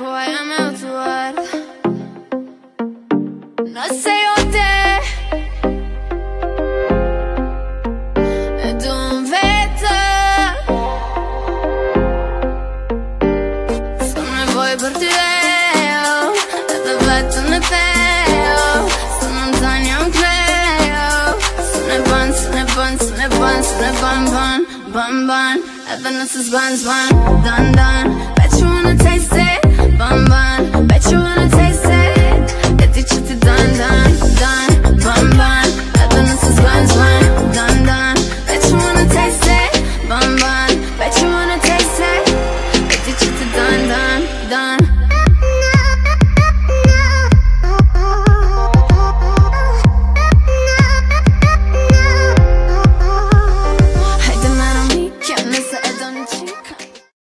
med och tuar Não sei onde Du vet Sono voi per te Da fatto ne feo Sono un sogno un creo Sono bon, sono bon, sono bon, sono bon, bon, bon, bon Happiness is buns, bun, done, done want you.